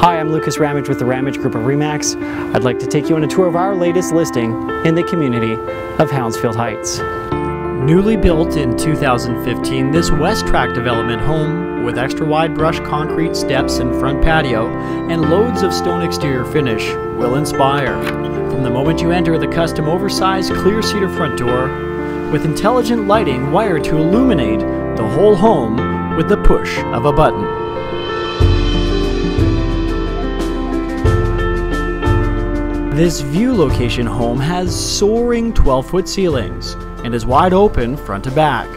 Hi, I'm Lucas Ramage with the Ramage Group of REMAX. I'd like to take you on a tour of our latest listing in the community of Hounsfield Heights. Newly built in 2015, this Westrac development home with extra wide brush concrete steps and front patio and loads of stone exterior finish will inspire. From the moment you enter the custom oversized clear cedar front door with intelligent lighting wired to illuminate the whole home with the push of a button. This view location home has soaring 12 foot ceilings and is wide open front to back,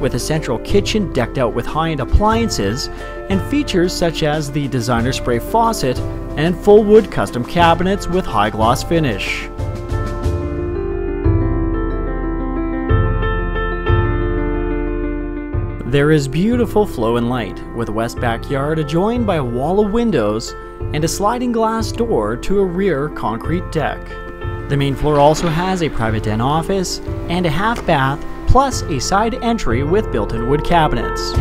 with a central kitchen decked out with high end appliances and features such as the designer spray faucet and full wood custom cabinets with high gloss finish. There is beautiful flow and light, with a west backyard adjoined by a wall of windows and a sliding glass door to a rear concrete deck. The main floor also has a private den office and a half bath, plus a side entry with built-in wood cabinets.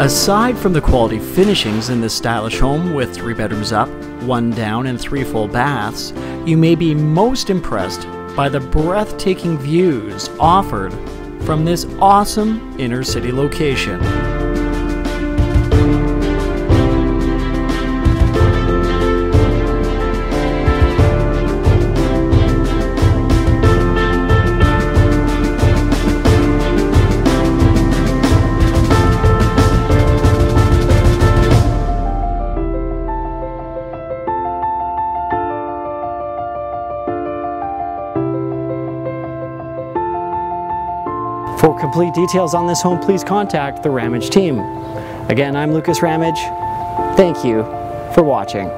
Aside from the quality finishings in this stylish home with three bedrooms up, one down, and three full baths, you may be most impressed by the breathtaking views offered from this awesome inner city location. For complete details on this home, please contact the Ramage team. Again, I'm Lucas Ramage. Thank you for watching.